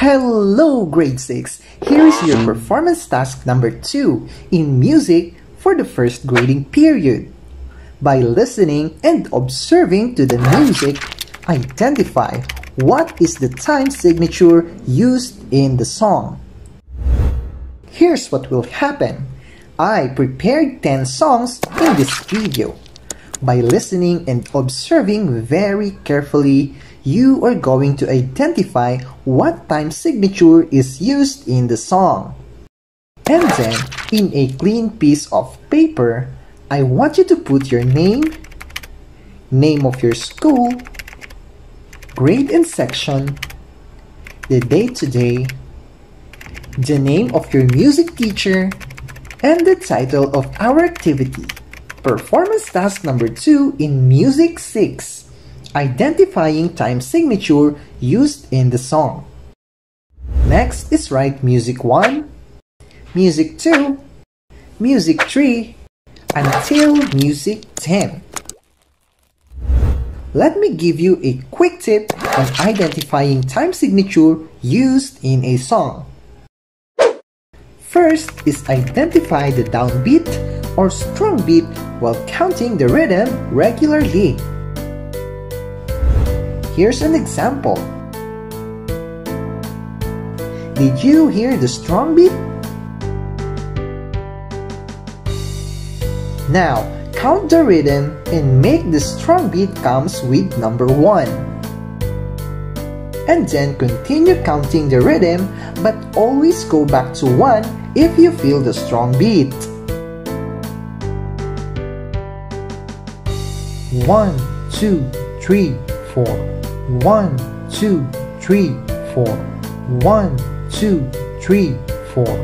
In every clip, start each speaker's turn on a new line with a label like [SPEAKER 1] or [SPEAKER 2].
[SPEAKER 1] Hello, grade 6. Here is your performance task number 2 in music for the first grading period. By listening and observing to the music, identify what is the time signature used in the song. Here's what will happen. I prepared 10 songs in this video. By listening and observing very carefully, you are going to identify what time signature is used in the song. And then, in a clean piece of paper, I want you to put your name, name of your school, grade and section, the date today, the name of your music teacher, and the title of our activity. Performance task number 2 in Music 6 Identifying time signature used in the song. Next is write Music 1, Music 2, Music 3, until Music 10. Let me give you a quick tip on identifying time signature used in a song. First is identify the downbeat or strong beat while counting the rhythm regularly. Here's an example. Did you hear the strong beat? Now, count the rhythm and make the strong beat comes with number 1. And then continue counting the rhythm but always go back to 1 if you feel the strong beat. One, two, three, four. One, two, three, four. One, two, three, four.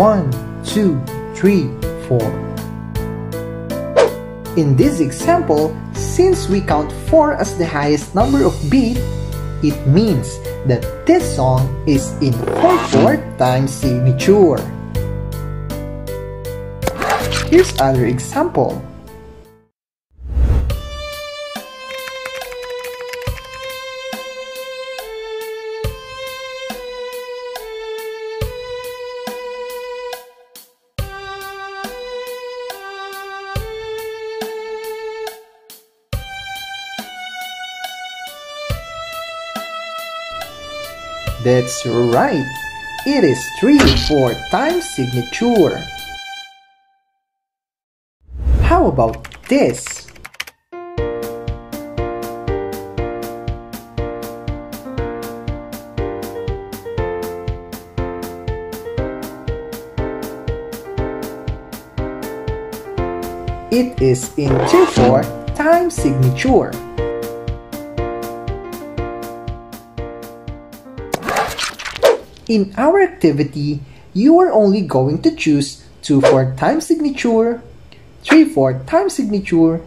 [SPEAKER 1] One, two, three, four. In this example, since we count 4 as the highest number of beat, it means that this song is in 4-4 time signature. Here's another example. That's right. It is 3-4 time signature. How about this? It is in 2-4 time signature. In our activity, you are only going to choose 2-4 time signature, 3-4 time signature,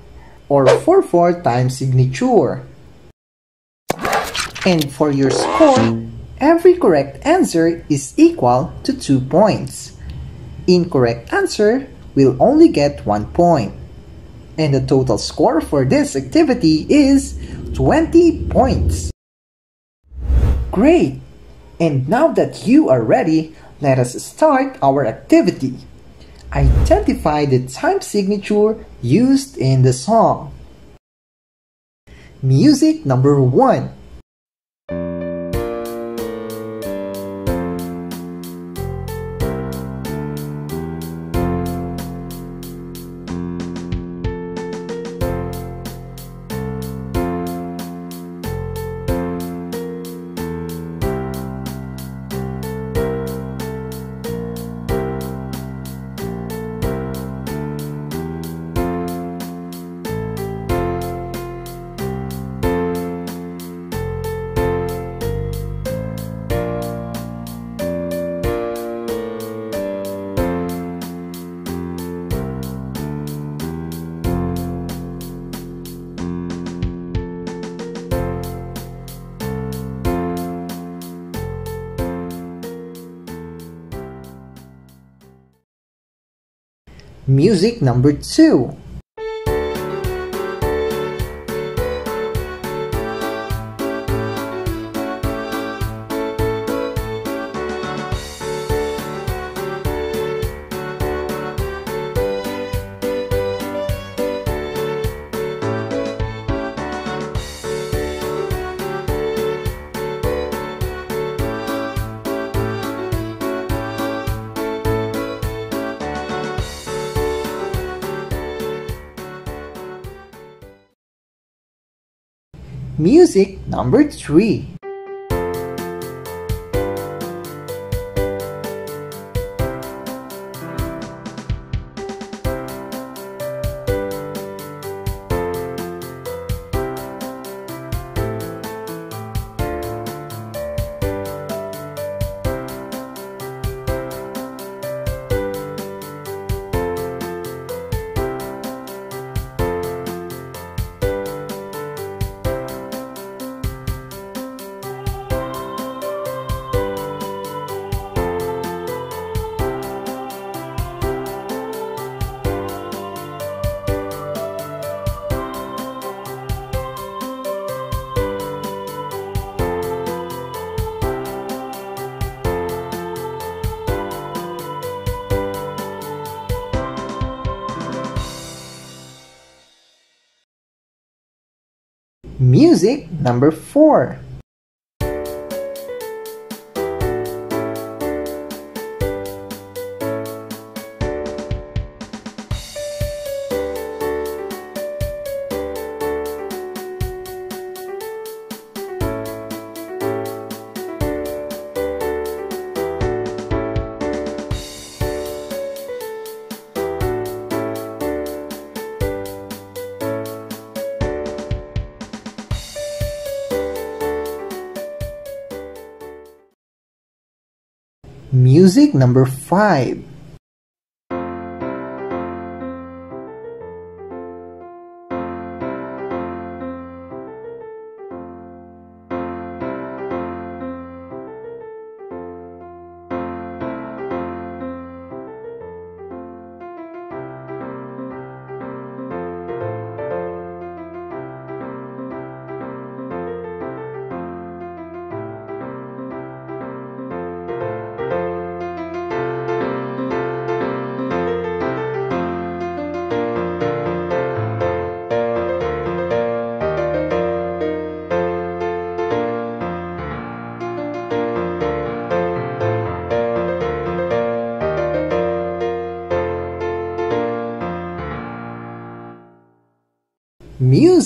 [SPEAKER 1] or 4-4 time signature. And for your score, every correct answer is equal to 2 points. Incorrect answer will only get 1 point. And the total score for this activity is 20 points. Great! And now that you are ready, let us start our activity. Identify the time signature used in the song. Music number 1 Music number 2 Music number 3. Music number 4. Music number 5.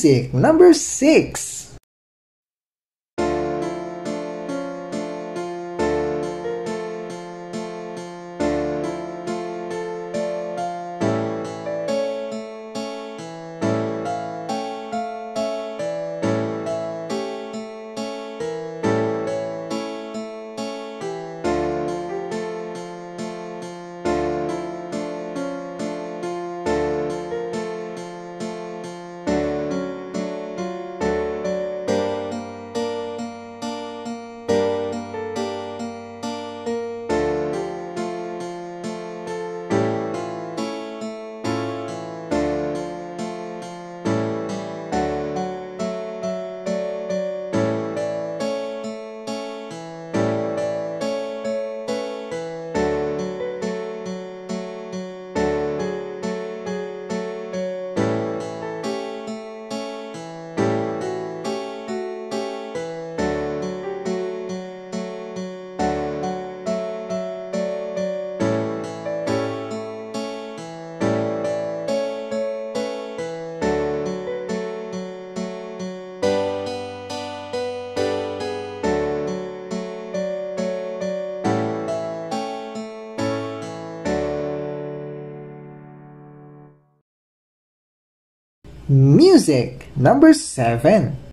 [SPEAKER 1] Music number 6. Music number 7.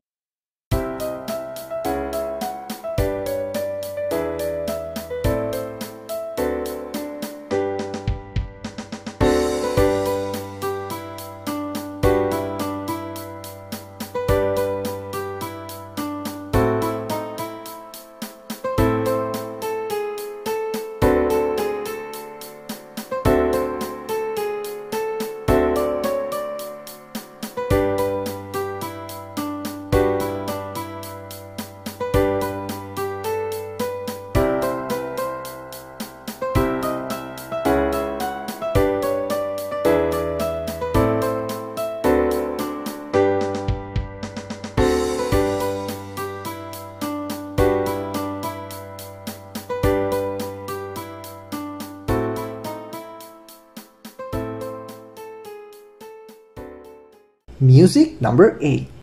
[SPEAKER 1] Music number 8.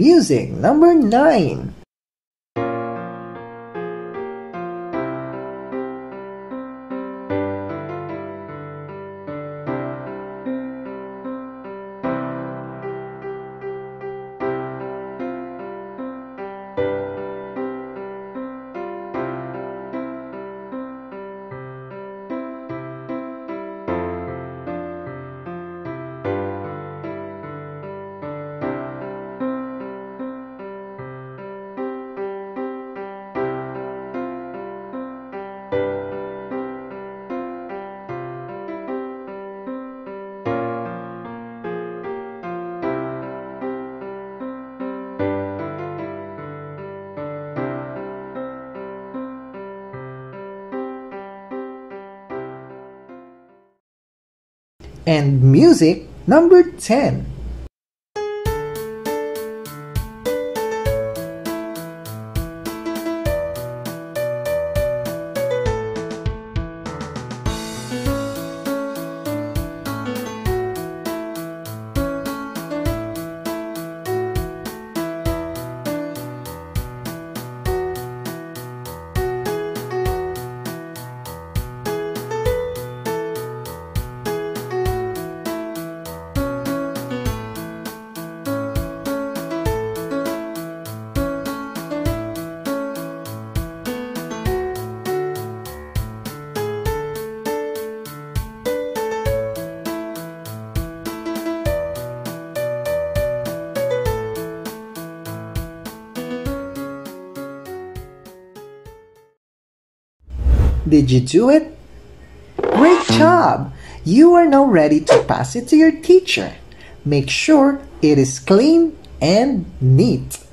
[SPEAKER 1] Music number 9. And music number 10. Did you do it? Great job! You are now ready to pass it to your teacher. Make sure it is clean and neat.